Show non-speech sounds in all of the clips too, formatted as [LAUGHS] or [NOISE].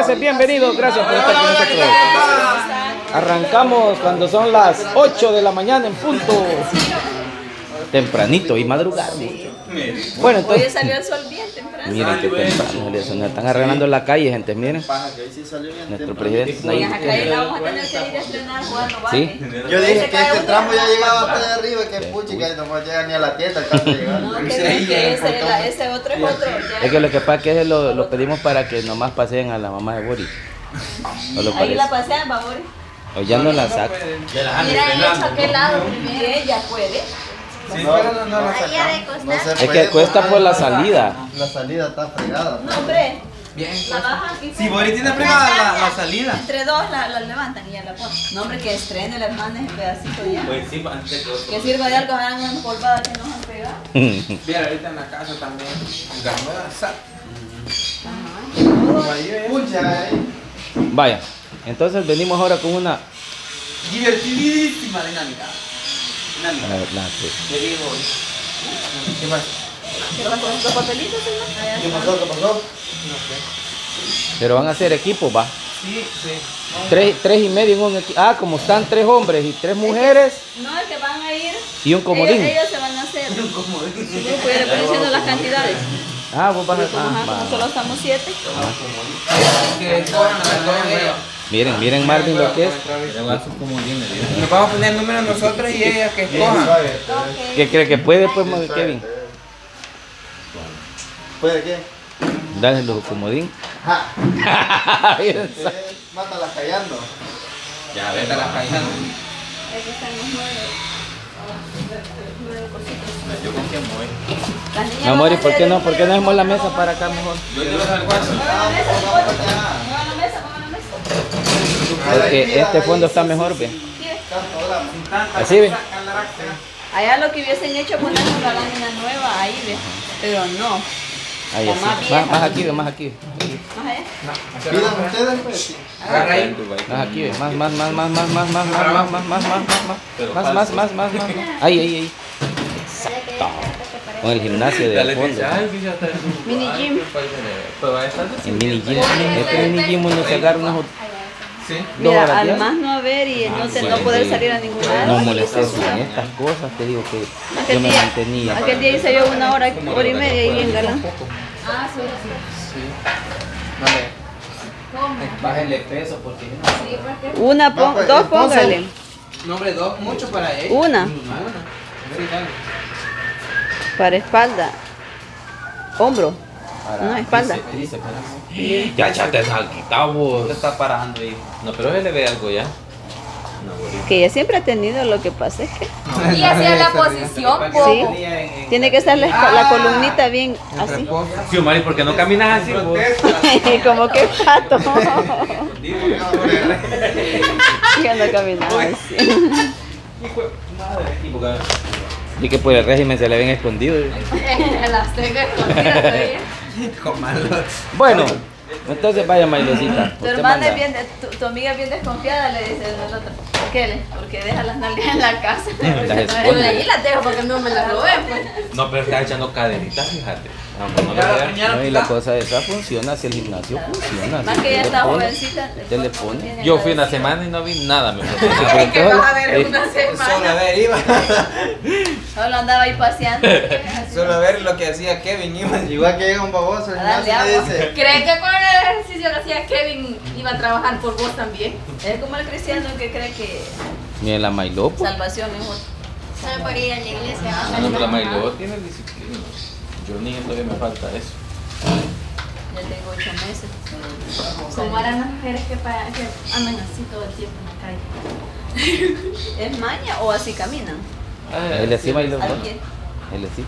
Pónganse bienvenidos, gracias por estar con nosotros. Arrancamos cuando son las 8 de la mañana en punto. Tempranito y madrugado. Bueno, Hoy entonces. salió el sol bien temprano. Miren qué temprano, les- nos están arreglando la calle, gente, miren. Paja, que hoy sí salió bien Nuestro temprano. presidente Oye, acá la vamos a tener que ir a estrenar jugando Sí. Yo dije que este tramo ya llegaba hasta arriba, que puchica, y no llega ni a la tienda, a. No, que, que ese, la- ese otro es otro. ya. Es que lo que pasa es que ese lo, lo pedimos para que nomás paseen a la mamá de Boris. ¿No lo Ahí la pasean, Babori. O ya no la saca. Mira, hecho aquel lado primero. Ella puede. No, no, no, la sacamos. No se Es que puede cuesta por la salida. La salida está fregada. No, hombre. Bien. La bajan y Si Boris tiene fregada la, la salida. Entre dos la, la levantan y ya la ponen. No, hombre, que estrene la hermana en pedacito ya. Pues sí, antes que Que sirva de algo, hagan una empolvada que nos han pegado. [LAUGHS] Mira, ahorita en la casa también. Pucha, eh. Vaya, entonces venimos ahora con una. Divertidísima dinámica. Te digo. ¿Qué pasa? ¿Qué estos papelitos, señor? ¿Qué pasó? ¿Qué pasó? No sé. Pero van a ser equipos, va. Sí, sí. Tres, tres y medio en un equipo. Ah, como están tres hombres y tres mujeres No, es que van a ir. y un comodín. Ellos, ellos se van a hacer. Su grupo, ya le estoy diciendo las cantidades. Ah, vos vas a. Ajá, ah, como solo estamos siete. Que cojan, la cojan ellos. Miren, miren Marvin lo que es. Nos vamos a poner números nosotros y ellas que escojan. ¿Qué cree que puede, pues, Kevin? ¿Puede qué? Dale los comodín. Ajá. [LAUGHS] Eh, Mátala callando. Ya. Aquí están los nueve. Nueve cositas. Yo con quién voy. No, Mori, ¿por qué no, el ¿por qué no número hacemos la mesa para acá mejor? Yo llevo al cuarto. Muevan la mesa, muevan la mesa, muevan la mesa, muevan la mesa. Porque este fondo está mejor, ve. Sí. Así ve. Allá lo que hubiesen hecho es poner una lámina nueva ahí, ve. Pero no. Ahí La así. más Más, vieja. más aquí, ve, más aquí. Más allá. Pidan ustedes, pues. sí. Agarra ahí. Más aquí, ve. Más, más, más, más, más, más, más, más, más, más, más, más, más, más, más, más, más, más. Ahí, ahí, ahí. Exacto. Con el gimnasio de Dale, fondo. Mini gym. Pues El mini gym. Este mini gym uno se agarra unas Sí. Mira, al más no haber y no, te- no sí, poder sí. salir a ningún No lado. molestes en estas cosas, te digo que yo Aquel me día, mantenía. aquel día hice yo una hora, hora y media y bien galán. Ah, sí, Vale. Bájenle peso porque Una, pon- No, pues, dos, póngale. No, hombre, dos, mucho para ella. Una. Una. Sí. Para espalda. Hombro. No, espalda. Ya, ya te has quitado vos. Te está parando ahí. No, pero él le ve algo ya. No. Que ella siempre ha tenido, lo que pasa es que Y hacía la posición, Sí. tiene que estar la, espa- la columnita bien En así. Sí, Omar, ¿por qué no caminas así? [LAUGHS] Como que [LAUGHS] pato. que no caminaba así. Y porque- Y que por el régimen se le ven escondidos. [LAUGHS] Las tengo escondidas. [LAUGHS] Bueno, entonces vaya, Mailosita. Tu hermana manda. es bien, tu, tu amiga es bien desconfiada, le dice el otro. ¿Por qué? le? Porque deja las nalgas en la casa. [LAUGHS] Porque no. Ahí las dejo porque no me las robé, pues. No, pero está echando caderitas, fíjate. No Ya, veas. ya. No, y la cosa esa funciona, si el gimnasio funciona. Más si que ella usted está jovencita. Usted le pone. Yo fui una semana y no vi nada, me vas a [LAUGHS] ver eh, una Solo a semana. ver, iba. [LAUGHS] Solo andaba ahí paseando. [LAUGHS] Solo a ver lo que hacía Kevin, iba. Igual que llega un baboso, dice. ¿Creen que con el ejercicio que hacía Kevin iba a trabajar por vos también? Es como el cristiano que cree que Miren la Mailó, pues. salvación otra. Solo por ir a la iglesia. No, pero la Mailó tiene disciplina. Yo ni todavía me falta eso. Ya tengo ocho meses. Como eran las mujeres que, que andan así todo el tiempo en la calle. ¿Es maña o así caminan? Él así Mailó, ¿no? ¿Al pie? Él así.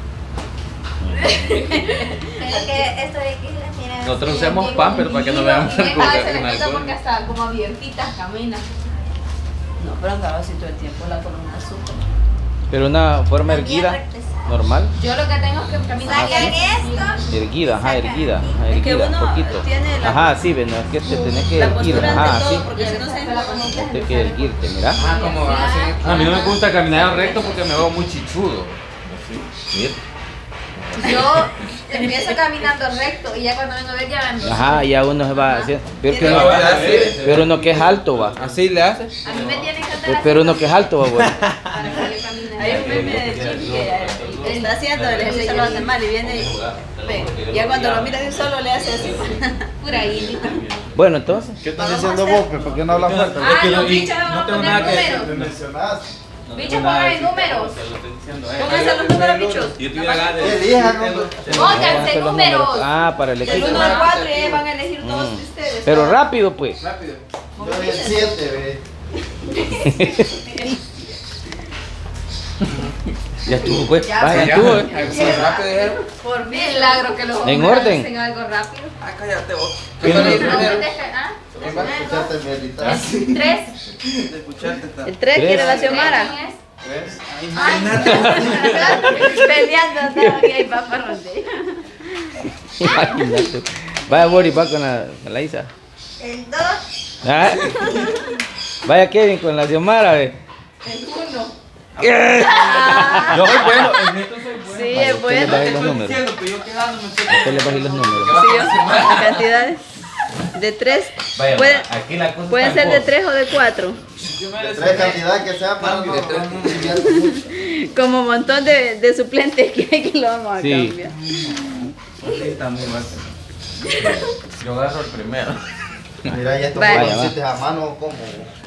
Nosotros usamos pero para que no veamos Y algo a veces en le quita alcohol. porque hasta como abiertitas caminan. No, pero andaba así todo el tiempo la columna azúcar. Pero una forma erguida, normal. Yo lo que tengo es que caminar. Esto. Erguida, ajá, erguida, ajá, Es que erguida, uno poquito. tiene la- Ajá, sí, ven, es que te tenés que erguir, ajá, sí. todo, porque si no se. Tienes que erguirte, mira. Ah, como. A mí no me gusta caminar recto porque me veo muy chichudo. Así. Mira. Yo Empiezo caminando recto y ya cuando vengo a ver ya me Ajá, ya uno se va haciendo. Pero, que Tiene uno, pero uno que es alto va. Así le hace. A mí me tienen que Pero, pero uno que es alto va, bueno. para que yo camine. Hay un meme de Jim que eh, está haciendo el ejercicio lo hace mal y viene y ve. Ya cuando lo mira de un solo le hace así. [LAUGHS] Pura guilita. Bueno, entonces. ¿Qué estás diciendo vos? ¿Por qué no hablas fuerte? Ah, que los no- no vamos a tengo poner nada que- números. Me mencionás. Bichos, pongan números. Pónganse los números, bichos. Yo tuviera ganas de. Pónganse números. Ah, para el Del equipo. 1 al 4 y ahí van a elegir dos Mm. de ustedes. Pero rápido, pues. Rápido. Yo el 7, ve. [LAUGHS] [LAUGHS] Ya estuvo, pues. Ya, Vaya, Ya, estuvo, eh. rápido. Por. Milagro que los En orden. hacen algo rápido. Ah, cállate vos. ¿Quién? No, ah. Tres. [LAUGHS] El 3 Tres. quiere la ¿Quién Xiomara. es? ¿Ves? Imagínate. Peleando, no, que hay. Imagínate. Vaya, Boris, va con la, con la Isa. El 2, Ah. [LAUGHS] Vaya, Kevin, con la Xiomara, ve. el 1. Yo soy bueno, en esto soy bueno. Sí, es bueno. baja los números. Diciendo, pero yo quedándome. Usted le los números. Sí, yo- cantidades. De 3. Vaya, Pueden, aquí la cosa pueden ser de 3 o de 4. De tres cantidad que sea para no divierto mucho. Como un montón de, de suplentes que hay que lo vamos a Sí. cambiar. Sí, está muy. Yo agarro el primero. Mira, y estos baloncitos a mano como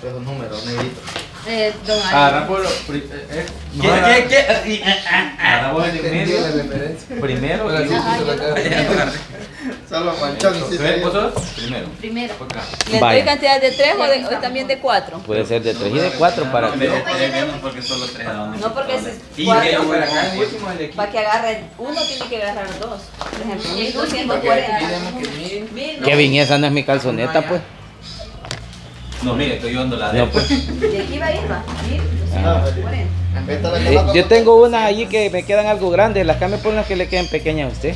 esos números negritos. Eh, don. Agarra por no, ¿Qué, qué, qué? Y-. Agarra el en la medio. referencia. Primero. [LAUGHS] Solo manchón hiciste ¿Ves, ahí. vosotros? Primero. Primero. Por acá. ¿Les Vaya. doy cantidad de 3 o, de- o también de 4? Puede ser de 3 y de 4 para que. viendo porque solo tres. No, porque si cuatro- para el el que agarre uno tiene que agarrar dos. Por ejemplo, El último Porque 1240. aquí tenemos que mil. Mil, ¿no? Kevin, esa no es mi calzoneta, pues. No, mire, estoy viendo la de. No, pues. Y aquí va a ir, va. Mil, Ah, 1240. Esta la Eh, yo tengo unas allí que me quedan algo grandes. Las cambio por unas que le queden pequeñas a usted.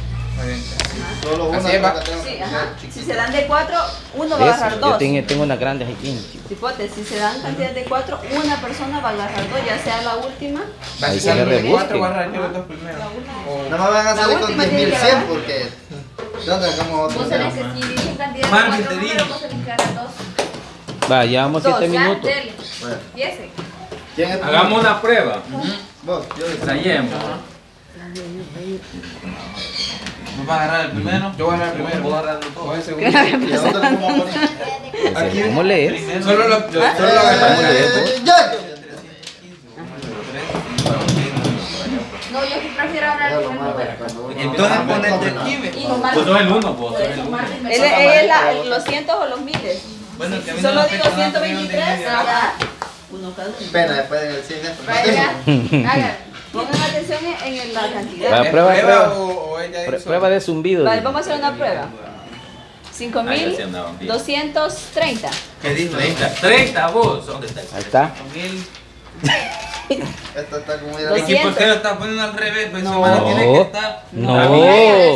Solo una Así va. Sí, ajá. Si se dan de 4, uno va a agarrar yo dos. tengo, tengo unas grandes aquí. Cipote, si se dan cantidad de 4, una persona va a agarrar dos, ya sea la última. Va a Ahí se le de rebusque. cuatro, voy a agarrar yo los dos primeros. O- No me van a salir con última tiene que 10.100 agarrar. porque. ¿De dónde sacamos otro? Vos tenés que escribir cantidad de cuatro digo. vos tenés que agarrar dos. Va, llevamos Dos, 7 Ya, minutos. Bueno, Empiece. ¿Quién es tu Hagamos una prueba. Vos, yo Ensayemos. ¿Nos va a agarrar el primero? Yo voy a agarrar el primero. Voy a agarrar. Voy el segundo. ¿Y a dónde lo vamos a poner? Aquí, ¿Cómo leer? Solo lo, yo, solo lo agarramos. Eh, ya. No, yo sí prefiero Ya el lo primer más, número. cuando uno- Entonces ponete aquí, Pues sos el uno, pues. sos el uno. Es los cientos o los miles. Bueno, Solo digo afecta nada, 123, pero yo no ajá. Uno cada uno. Pena después en el cine. Vaya, haga. [LAUGHS] Pongan atención en, la cantidad. tenía- ¿Es prueba, prueba. o, o ella Pr- hizo? Prueba de zumbido. Vale, vamos a hacer una prueba. Ahí así andaban bien. 5230. ¿Qué dijo? 30, 30 vos. ¿Dónde está? Ahí está. Esto está como ir Los Es que ¿por qué 200. lo estás poniendo al revés? Pues No. semana tiene que estar. No.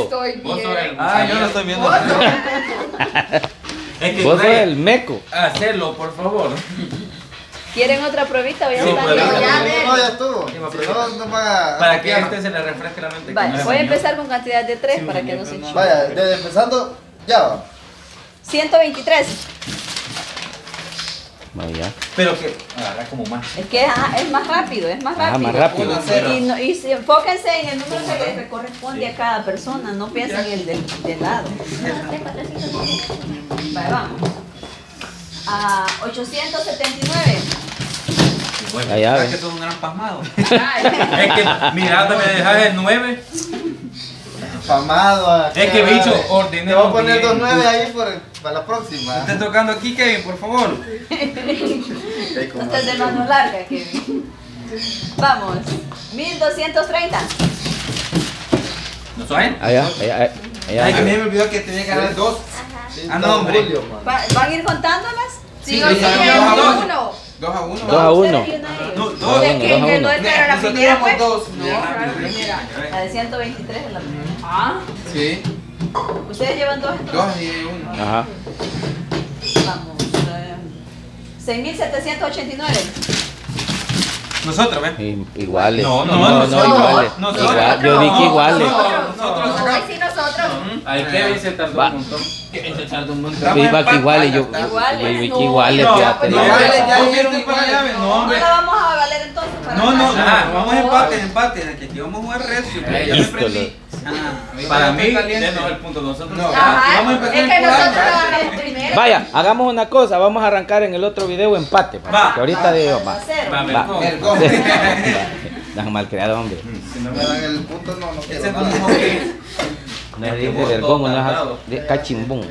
Estoy bien. Ah, yo lo estoy viendo. [LAUGHS] Es que Vos sos el meco. Hacelo, por favor. ¿Quieren otra pruebita o ya Sí, listos? Ya, No, de- no, ya estuvo. No, no van a. Para que a este se le refresque la mente. Vale, voy a empezar con cantidad de 3 Sí, para que no se enchine. Vaya, desde empezando, ya va. 123. Vaya. Pero que agarra como más. Es que ajá, es más rápido, es más rápido. más rápido. Y, no- y si- enfóquense en el número que le corresponde a cada persona, no piensen en el del, del lado. Vale, vamos. A 879. Y bueno, Allá, ¿Sabes ve. que eres un gran pasmado? [LAUGHS] Es que mirando me dejas el 9. Famado. Es que bicho, Te ordené. voy a poner dos nueve ahí por- para la próxima. Estás tocando aquí, Kevin, por favor. Ok, como Esta es de mano larga, Kevin. Vamos. 1230. ¿No saben? Allá, allá, allá. Ay, mí me olvidó que tenía que agarrar dos. Sí, Ah, está no, hombre. Julio, man. Va- ¿Van a ir contándolas? Sí, Sí, o sí, uno. Dos a uno. Dos a uno. Ustedes y una de ellos. No, Dos a dos. Es uno, que, dos a que uno. no esta era la Nosotros primera, éramos pues. dos. No, la de 123 es la primera. Ah, Sí, ustedes llevan dos entonces. dos y uno. Ajá. Vamos. eh, 6.789. Nosotros, ¿ves? Iguales. No, no, no, no, iguales. Nosotros. Igual- yo dije iguales. Nosotros. Ay, sí, nosotros. Ahí Kevin se tardó un montón. Iba que iguales, yo, Iguales. No, que iguales, No, fíjate. no, No, dijeron para allá, ¿ves? No, No hombre. la vamos a valer entonces para No, no, no, vamos a empate, empate. Que aquí vamos a jugar recio. que ya me Listo, prendí. Ajá. Para mí, denos el punto. Nosotros No. Vamos a empezar. Vaya, hagamos una cosa, vamos a arrancar en el otro video empate. que ahorita digo, va. Cero. Va, [LAUGHS] hombre. Si no me dan el punto, no, no quiero nada. Es de vergón, no es de cachimbón.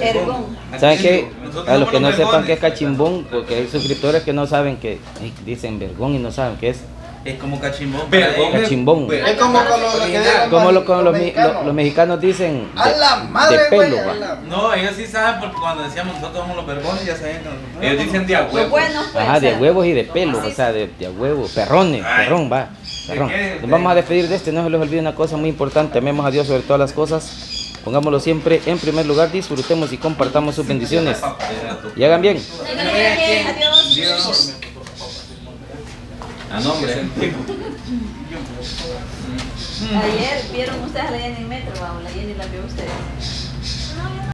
Ergón. ¿Saben qué? A los que no sepan qué es cachimbón, porque hay suscriptores que no saben que ay, dicen vergón y no saben qué es Es como cachimbón. Vergón. cachimbón. Es como con Como lo, los como los, mexicanos. lo- los mexicanos dicen A la de, madre, de güey, pelo, a va. la- No, ellos sí saben porque cuando decíamos nosotros somos los vergones ya sabían que nosotros. Ellos dicen de a Los huevo. buenos, pues. Ajá, de huevos y de pelo, o sea, de, de a huevo, perrones, Ay. perrón, va, Nos vamos a despedir de este, no se les olvide una cosa muy importante, amemos a Dios sobre todas las cosas, pongámoslo siempre en primer lugar, disfrutemos y compartamos sus bendiciones. Y hagan bien. Adiós. A nombre. Ayer vieron ustedes a la Jenny en metro, vamos, la Jenny la vio ustedes.